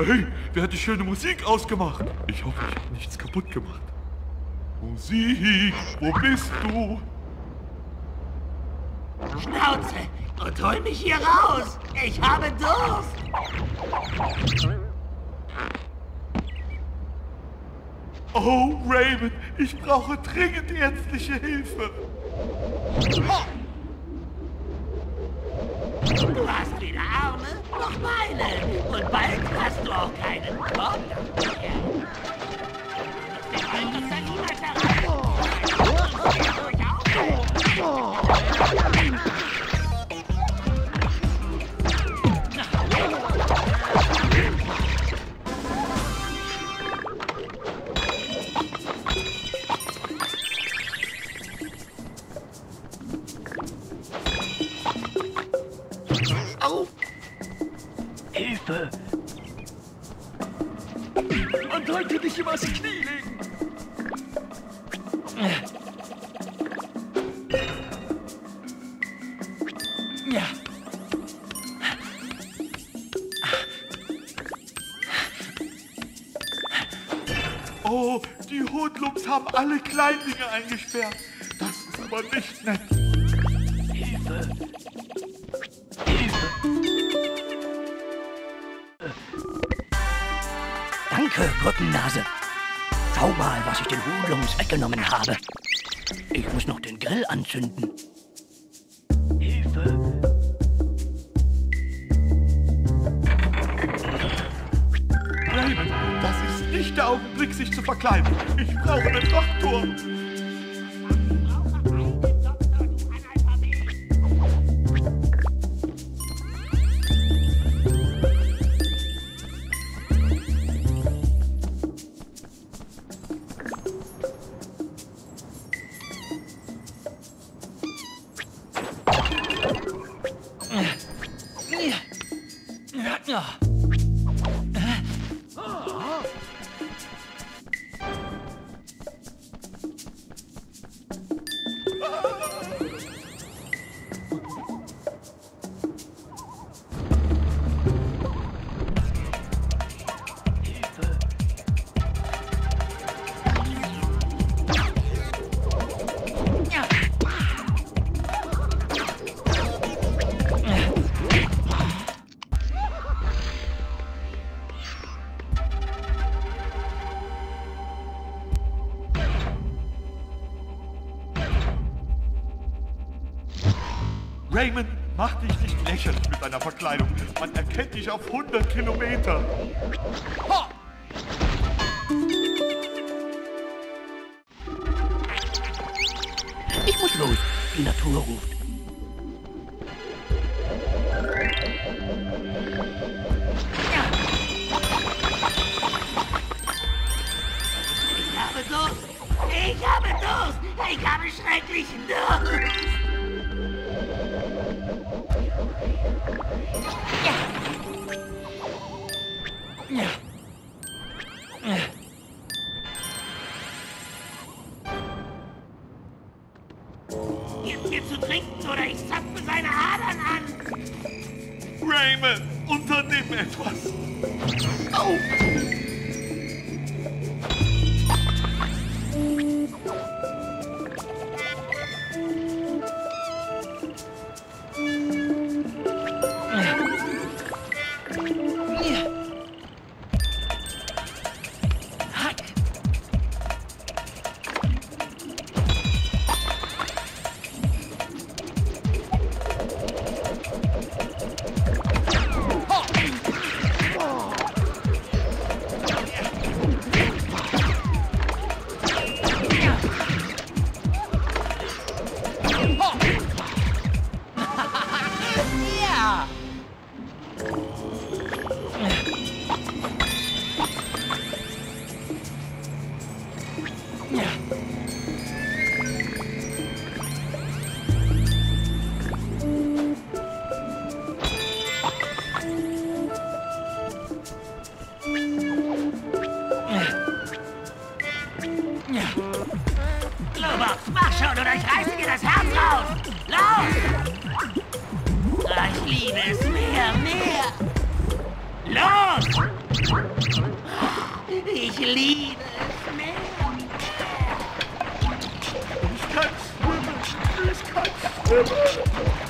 Hey, wer hat die schöne Musik ausgemacht? Ich hoffe, ich habe nichts kaputt gemacht. Musik, wo bist du? Schnauze und hol mich hier raus. Ich habe Durst. Oh, Raymond, ich brauche dringend ärztliche Hilfe. Du bald hast du auch keinen Kopf Hilfe! Man sollte dich übers Knie legen. Ja. Oh, die Hoodlums haben alle Kleinlinge eingesperrt. Das ist aber nicht nett. Hilfe! Hilfe! Danke, Gurkennase. Schau mal, was ich den Hoodlums weggenommen habe. Ich muss noch den Grill anzünden. Hilfe! Raymond, das ist nicht der Augenblick, sich zu verkleiden. Ich brauche einen Doktor. Ja. Raymond, mach dich nicht lächerlich mit deiner Verkleidung. Man erkennt dich auf 100 Kilometer. Ha! Ich muss los. Die Natur ruft. Ich habe Durst. Ich habe Durst. Ich habe schrecklichen Durst. Gib mir zu trinken oder ich zapfe seine Adern an. Raymond, unternimm etwas. Au! Globox, mach schon oder ich reiße dir das Herz raus. Lauf! Ah, Ich liebe es mehr, mehr. Los! Ich liebe es mehr. Ich kann schwimmen. Ich kann schwimmen.